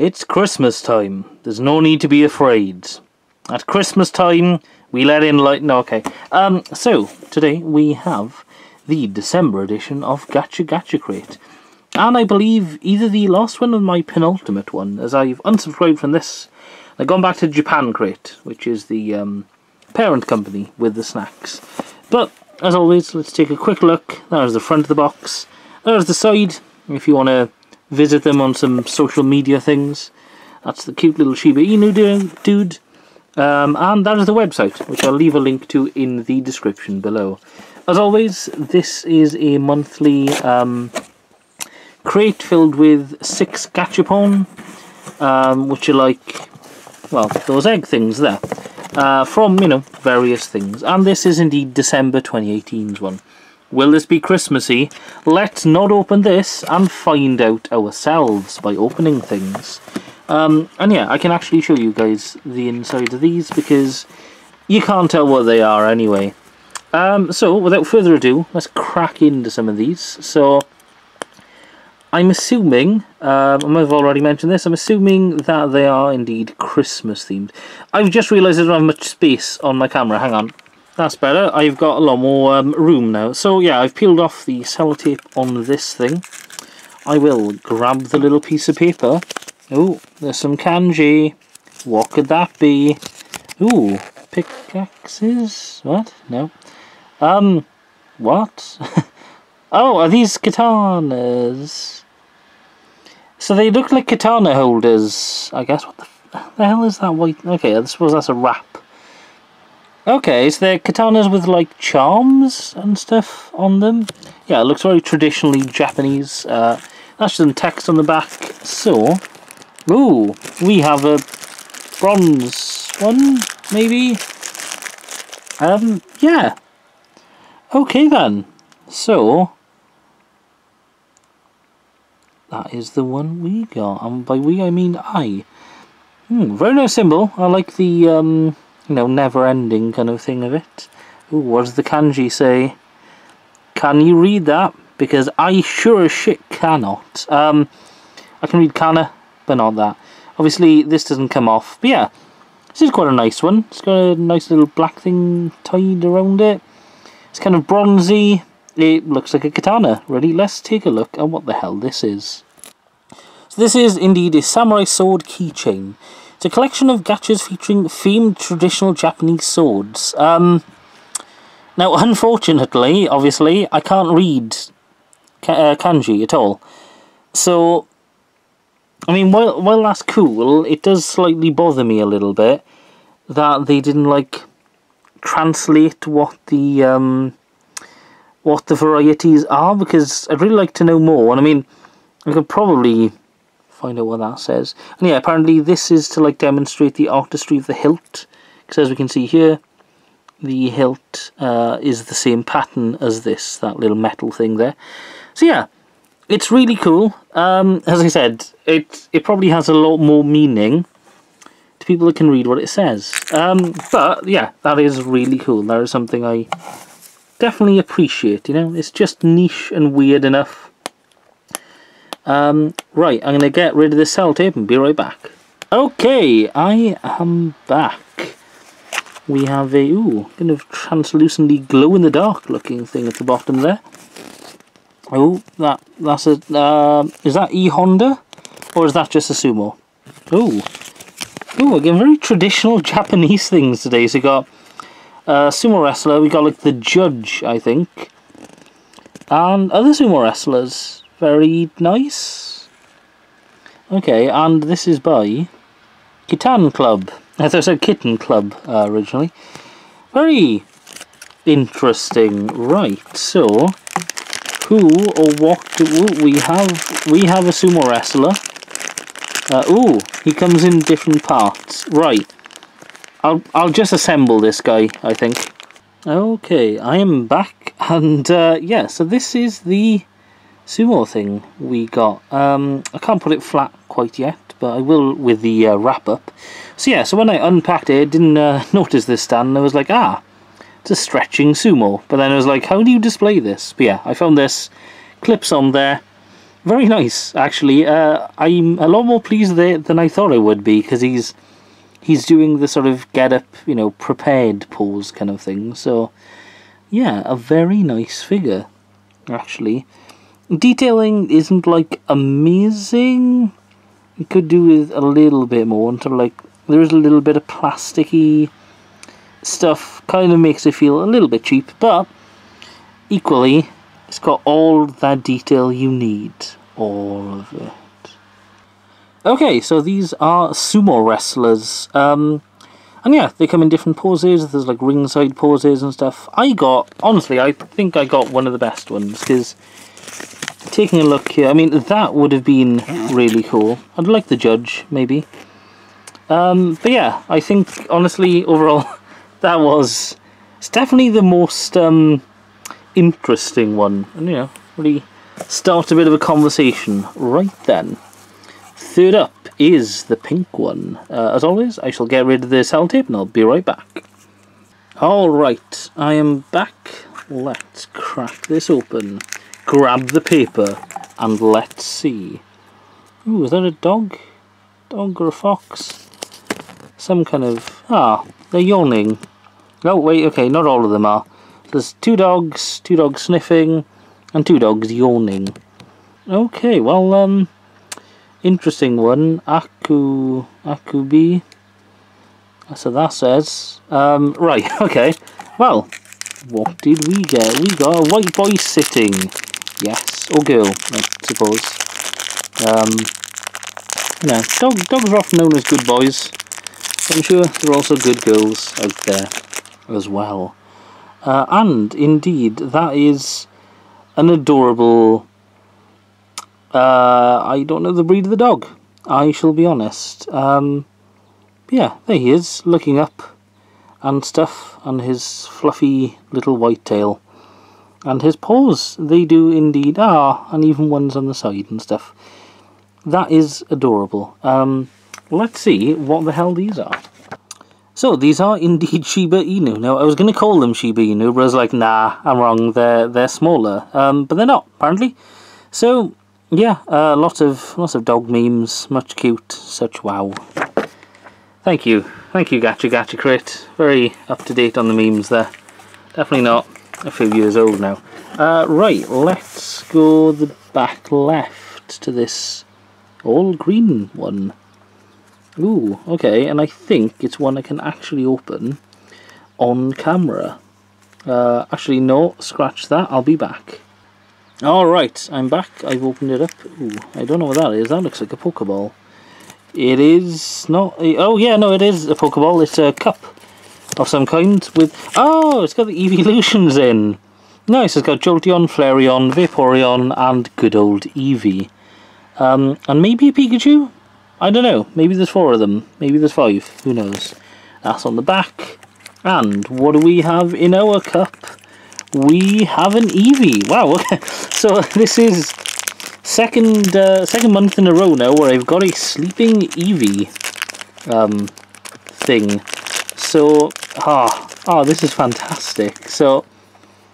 It's Christmas time. There's no need to be afraid. At Christmas time, we let in light. No, okay. Um, so today we have the December edition of Gacha Gacha Crate, and I believe either the last one or my penultimate one, as I've unsubscribed from this. I've gone back to Japan Crate, which is the um, parent company with the snacks. But as always, let's take a quick look. There's the front of the box. There's the side. If you want to visit them on some social media things, that's the cute little Shiba Inu dude. Um, and that is the website, which I'll leave a link to in the description below. As always, this is a monthly um, crate filled with six gachapon, um, which are like, well, those egg things there, uh, from, you know, various things. And this is indeed December 2018's one. Will this be Christmassy? Let's not open this and find out ourselves by opening things. Um, and yeah, I can actually show you guys the inside of these because you can't tell what they are anyway. Um, so, without further ado, let's crack into some of these. So, I'm assuming, um, I might have already mentioned this, I'm assuming that they are indeed Christmas themed. I've just realised I don't have much space on my camera, hang on. That's better, I've got a lot more um, room now. So yeah, I've peeled off the sellotape on this thing. I will grab the little piece of paper Oh, there's some kanji. What could that be? Ooh, pickaxes? What? No. Um, what? oh, are these katanas? So they look like katana holders, I guess. What the, the hell is that white? Okay, I suppose that's a wrap. Okay, so they're katanas with like charms and stuff on them. Yeah, it looks very traditionally Japanese. Uh, that's some text on the back. So, Ooh, we have a bronze one, maybe? Um, yeah. Okay then. So, that is the one we got. And by we, I mean I. Hmm, very nice symbol. I like the, um, you know, never-ending kind of thing of it. Ooh, what does the kanji say? Can you read that? Because I sure as shit cannot. Um, I can read kana, but not that. Obviously, this doesn't come off, but yeah, this is quite a nice one. It's got a nice little black thing tied around it. It's kind of bronzy. It looks like a katana. Ready? Let's take a look at what the hell this is. So this is indeed a samurai sword keychain. It's a collection of gachas featuring themed traditional Japanese swords. Um, now, unfortunately, obviously, I can't read uh, kanji at all. So, I mean, while, while that's cool, it does slightly bother me a little bit that they didn't, like, translate what the, um, what the varieties are, because I'd really like to know more. And I mean, I could probably find out what that says. And yeah, apparently this is to, like, demonstrate the artistry of the hilt, because as we can see here, the hilt uh, is the same pattern as this, that little metal thing there. So yeah, it's really cool. Um, as I said, it it probably has a lot more meaning to people that can read what it says. Um, but yeah, that is really cool. That is something I definitely appreciate. You know, it's just niche and weird enough. Um, right, I'm gonna get rid of this sellotape and be right back. Okay, I am back. We have a ooh, kind of translucently glow in the dark looking thing at the bottom there. Oh, that that's a uh, is that E Honda, or is that just a sumo? Oh, oh, again very traditional Japanese things today. So we got uh, sumo wrestler. We got like the judge, I think, and other sumo wrestlers. Very nice. Okay, and this is by Kitan Club. As I said, Kitten Club uh, originally. Very interesting. Right, so who or what do we have? We have a sumo wrestler. Uh, ooh, he comes in different parts. Right. I'll I'll just assemble this guy, I think. Okay, I am back, and uh, yeah, so this is the sumo thing we got. Um, I can't put it flat quite yet, but I will with the uh, wrap up. So yeah, so when I unpacked it, I didn't uh, notice this stand. I was like, ah, it's a stretching sumo. But then I was like, how do you display this? But yeah, I found this, clips on there, very nice, actually. Uh, I'm a lot more pleased with it than I thought I would be because he's he's doing the sort of get up, you know, prepared pose kind of thing. So, yeah, a very nice figure, actually. Detailing isn't like amazing. It could do with a little bit more until like there is a little bit of plasticky stuff. Kind of makes it feel a little bit cheap, but equally, it's got all that detail you need. All of it. Okay, so these are sumo wrestlers. Um, and yeah, they come in different poses. There's like ringside poses and stuff. I got, honestly, I think I got one of the best ones because taking a look here, I mean, that would have been really cool. I'd like the judge, maybe. Um, but yeah, I think, honestly, overall, that was... It's definitely the most um, interesting one. And, you know, really start a bit of a conversation right then. Third up is the pink one. Uh, as always, I shall get rid of the sellotape and I'll be right back. Alright, I am back. Let's crack this open. Grab the paper and let's see. Ooh, is that a dog? Dog or a fox? Some kind of... Ah, they're yawning. No, wait, okay, not all of them are. There's two dogs, two dogs sniffing, and two dogs yawning. Okay, well, um, interesting one. Aku, Akubi. What that says. Um, right, okay. Well, what did we get? We got a white boy sitting. Yes, or girl, I suppose. Um, no, dog, dogs are often known as good boys. but I'm sure there are also good girls out there as well. Uh, and indeed, that is an adorable. Uh, I don't know the breed of the dog. I shall be honest. Um, yeah, there he is, looking up and stuff, and his fluffy little white tail. And his paws, they do indeed, are, and even ones on the side and stuff. That is adorable. Um, let's see what the hell these are. So these are indeed Shiba Inu. Now I was going to call them Shiba Inu, but I was like, nah, I'm wrong. They're they're smaller, um, but they're not apparently. So yeah, uh, lots of lots of dog memes, much cute, such wow. Thank you, thank you, Gacha Gacha Crate. Very up to date on the memes there. Definitely not a few years old now. Uh, right, let's go the back left to this all green one. Ooh, okay, and I think it's one I can actually open on camera. Uh, actually, no, scratch that, I'll be back. Alright, I'm back, I've opened it up. Ooh, I don't know what that is, that looks like a Pokeball. It is not, oh yeah, no, it is a Pokeball, it's a cup of some kind with, oh, it's got the evolutions in. Nice, it's got Jolteon, Flareon, Vaporeon, and good old Eevee. Um, and maybe a Pikachu? I don't know. Maybe there's four of them. Maybe there's five. Who knows? That's on the back. And what do we have in our cup? We have an Eevee. Wow. so this is second uh, second month in a row now where I've got a sleeping Eevee um, thing. So, ah, ah, this is fantastic. So,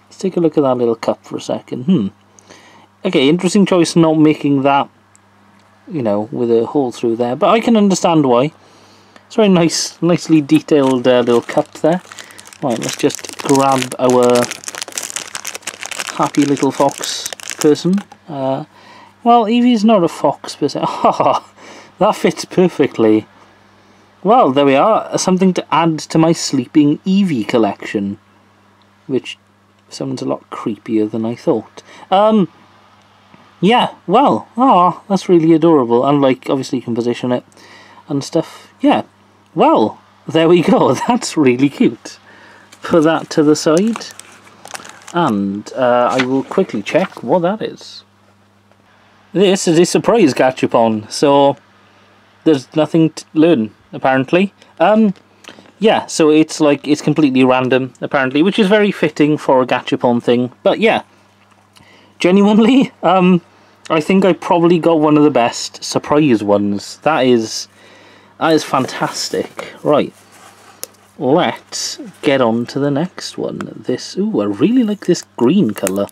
let's take a look at that little cup for a second. Hmm. Okay, interesting choice not making that you know, with a hole through there. But I can understand why. It's very nice, nicely detailed uh, little cup there. Right, let's just grab our happy little fox person. Uh, well, Eevee's not a fox per se. Oh, that fits perfectly. Well, there we are. Something to add to my sleeping Eevee collection. Which sounds a lot creepier than I thought. Um, yeah, well, ah, that's really adorable. And, like, obviously you can position it and stuff. Yeah, well, there we go. That's really cute. Put that to the side. And uh, I will quickly check what that is. This is a surprise Gachapon, so there's nothing to learn, apparently. Um, yeah, so it's like, it's completely random, apparently, which is very fitting for a Gachapon thing. But yeah, genuinely, um, I think I probably got one of the best surprise ones. That is, that is fantastic. Right, let's get on to the next one. This, ooh, I really like this green colour.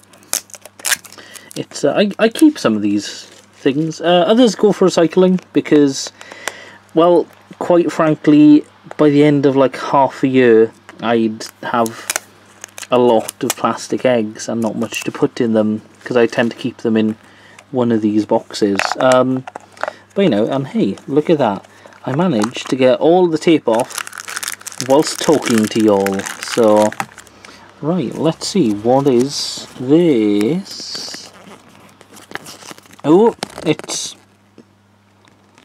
it's uh, I, I keep some of these things. Uh, others go for recycling because, well, quite frankly, by the end of like half a year, I'd have a lot of plastic eggs and not much to put in them because I tend to keep them in one of these boxes. Um, but you know, and hey, look at that. I managed to get all the tape off whilst talking to y'all. So, right, let's see, what is this? Oh, it's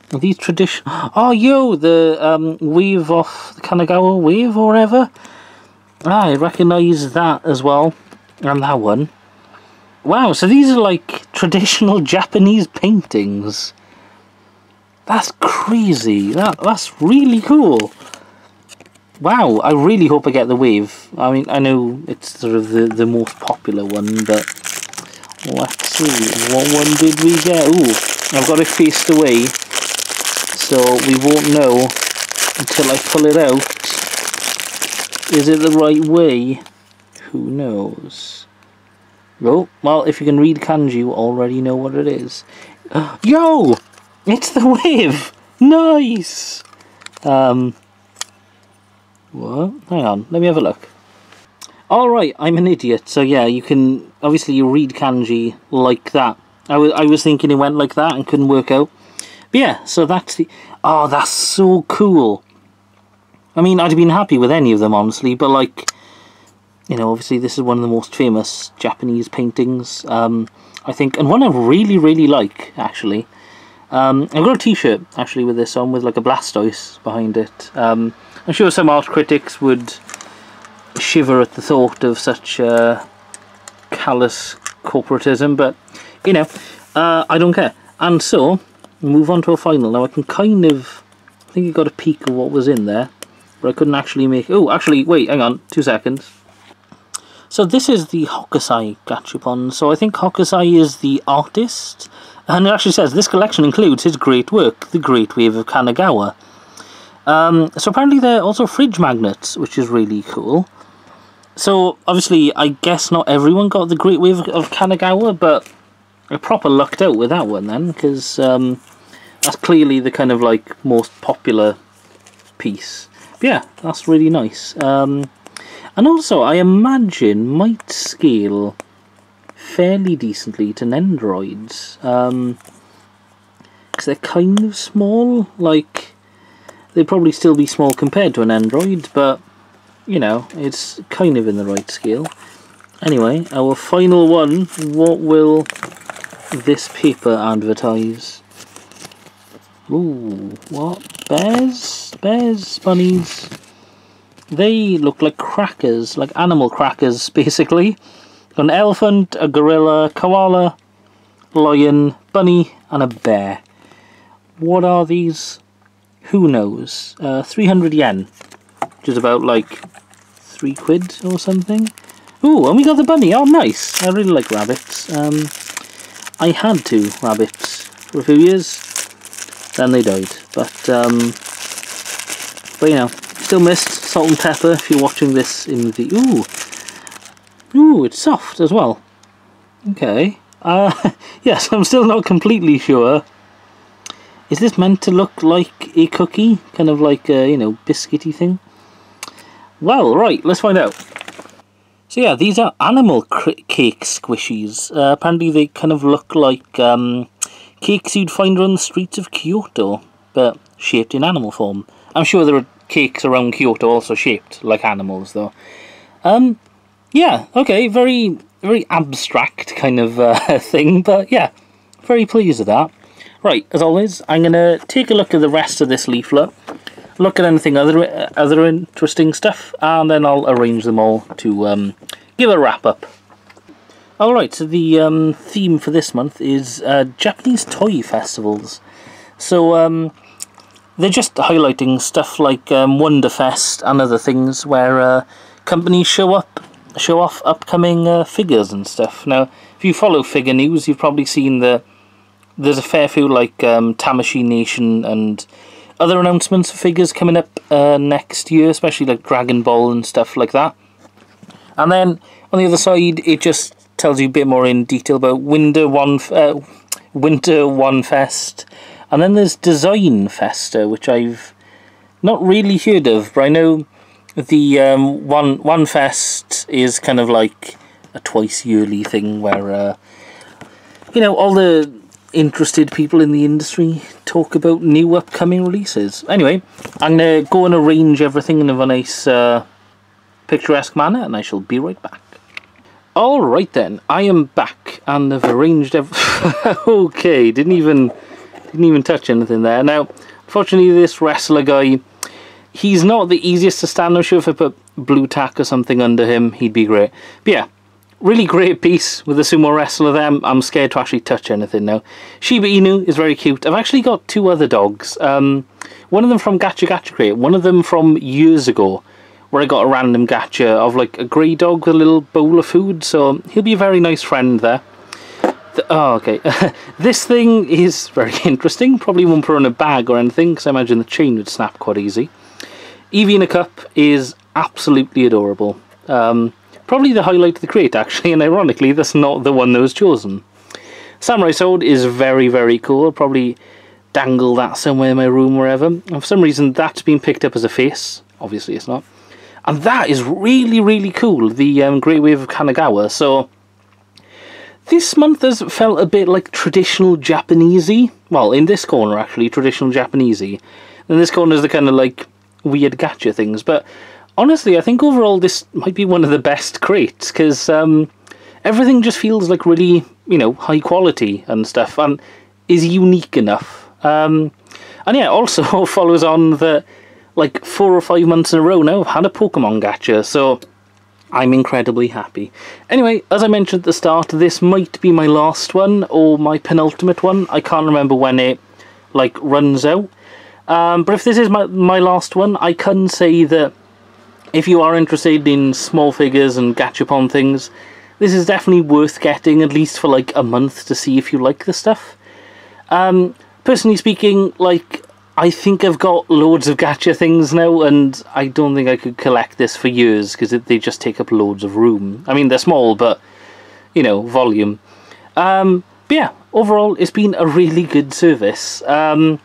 these tradition. Oh, you the um, wave off the Kanagawa wave or whatever. I recognise that as well, and that one. Wow, so these are like traditional Japanese paintings. That's crazy. That that's really cool. Wow, I really hope I get the wave. I mean, I know it's sort of the, the most popular one, but let's see. What one did we get? Ooh, I've got it faced away, so we won't know until I pull it out. Is it the right way? Who knows? Oh, well, if you can read kanji, you already know what it is. Yo! It's the wave! Nice! Um, what? Hang on, let me have a look. Alright, I'm an idiot, so yeah, you can, obviously you read kanji like that. I was, I was thinking it went like that and couldn't work out. But yeah, so that's the, oh, that's so cool. I mean, I'd have been happy with any of them, honestly, but like, you know, obviously this is one of the most famous Japanese paintings, um, I think, and one I really, really like, actually. Um, I've got a t-shirt, actually, with this on, with like a Blastoise behind it. Um, I'm sure some art critics would shiver at the thought of such uh, callous corporatism, but, you know, uh, I don't care. And so, move on to a final. Now, I can kind of... I think you got a peek of what was in there, but I couldn't actually make... Oh, actually, wait, hang on, two seconds. So this is the Hokusai Gachapon. So I think Hokusai is the artist. And it actually says, this collection includes his great work, The Great Wave of Kanagawa. Um, so apparently they're also fridge magnets, which is really cool. So obviously, I guess not everyone got The Great Wave of Kanagawa, but I proper lucked out with that one then, because um, that's clearly the kind of like most popular piece. But yeah, that's really nice. Um, and also, I imagine might scale fairly decently to Nendoroids. Um, because they're kind of small, like, they'd probably still be small compared to a Nendoroid, but, you know, it's kind of in the right scale. Anyway, our final one, what will this paper advertise? Ooh, what? Bears? Bears? Bunnies? They look like crackers, like animal crackers, basically. An elephant, a gorilla, koala, lion, bunny, and a bear. What are these? Who knows? Uh, 300 yen, which is about like three quid or something. Ooh, and we got the bunny. Oh, nice. I really like rabbits. Um, I had two rabbits for a few years. Then they died. But, um, but you know, still missed salt and pepper if you're watching this in the... Ooh! Ooh, it's soft as well. Okay. Uh, yes, I'm still not completely sure. Is this meant to look like a cookie? Kind of like a, you know, biscuity thing? Well, right, let's find out. So yeah, these are animal cake squishies. Uh, apparently they kind of look like um, cakes you'd find on the streets of Kyoto, but shaped in animal form. I'm sure there are cakes around Kyoto also shaped like animals though. Um, yeah, okay, very, very abstract kind of uh, thing, but yeah, very pleased with that. Right, as always, I'm going to take a look at the rest of this leaflet, look at anything other other interesting stuff, and then I'll arrange them all to um, give a wrap-up. Alright, so the um, theme for this month is uh, Japanese toy festivals. So, um, they're just highlighting stuff like um, Wonderfest and other things where uh, companies show up, show off upcoming uh, figures and stuff. Now, if you follow figure news, you've probably seen that there's a fair few like um, Tamashii Nation and other announcements of figures coming up uh, next year, especially like Dragon Ball and stuff like that. And then on the other side, it just tells you a bit more in detail about Winter One, uh, Winter One Fest, and then there's Design Festa, which I've not really heard of, but I know the um, One One Fest is kind of like a twice yearly thing where uh, you know all the interested people in the industry talk about new upcoming releases. Anyway, I'm gonna go and arrange everything in a nice uh, picturesque manner, and I shall be right back. Alright then, I am back and I've arranged ev okay, didn't even didn't even touch anything there. Now, fortunately this wrestler guy, he's not the easiest to stand. I'm sure if I put Blu Tack or something under him, he'd be great. But yeah, really great piece with the sumo wrestler there. I'm, scared to actually touch anything now. Shiba Inu is very cute. I've actually got two other dogs. Um, one of them from Gacha Gacha Crate, one of them from years ago where I got a random gacha of like a grey dog with a little bowl of food, so he'll be a very nice friend there. The, oh, okay. this thing is very interesting. Probably won't put in a bag or anything, because I imagine the chain would snap quite easy. Eevee in a cup is absolutely adorable. Um, probably the highlight of the crate, actually, and ironically, that's not the one that was chosen. Samurai Sword is very, very cool. I'll probably dangle that somewhere in my room, wherever. And for some reason, that's been picked up as a face. Obviously, it's not. And that is really, really cool, the um, Great Wave of Kanagawa. So, this month has felt a bit like traditional Japanesey. Well, in this corner, actually, traditional Japanesey. And this corner is the kind of like weird gacha things. But honestly, I think overall this might be one of the best crates because um, everything just feels like really, you know, high quality and stuff and is unique enough. Um, and yeah, also follows on the like four or five months in a row now I've had a Pokemon gacha, so I'm incredibly happy. Anyway, as I mentioned at the start, this might be my last one, or my penultimate one. I can't remember when it, like, runs out. Um, but if this is my, my last one, I can say that if you are interested in small figures and gachapon things, this is definitely worth getting, at least for, like, a month to see if you like the stuff. Um, personally speaking, like, I think I've got loads of gacha things now, and I don't think I could collect this for years because they just take up loads of room. I mean, they're small, but you know, volume. Um, but yeah, overall, it's been a really good service. Um,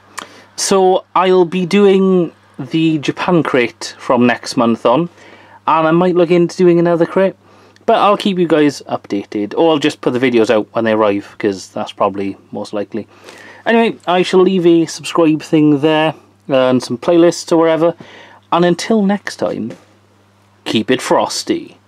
so I'll be doing the Japan crate from next month on, and I might look into doing another crate. But I'll keep you guys updated, or I'll just put the videos out when they arrive, because that's probably most likely. Anyway, I shall leave a subscribe thing there and some playlists or whatever. And until next time, keep it frosty.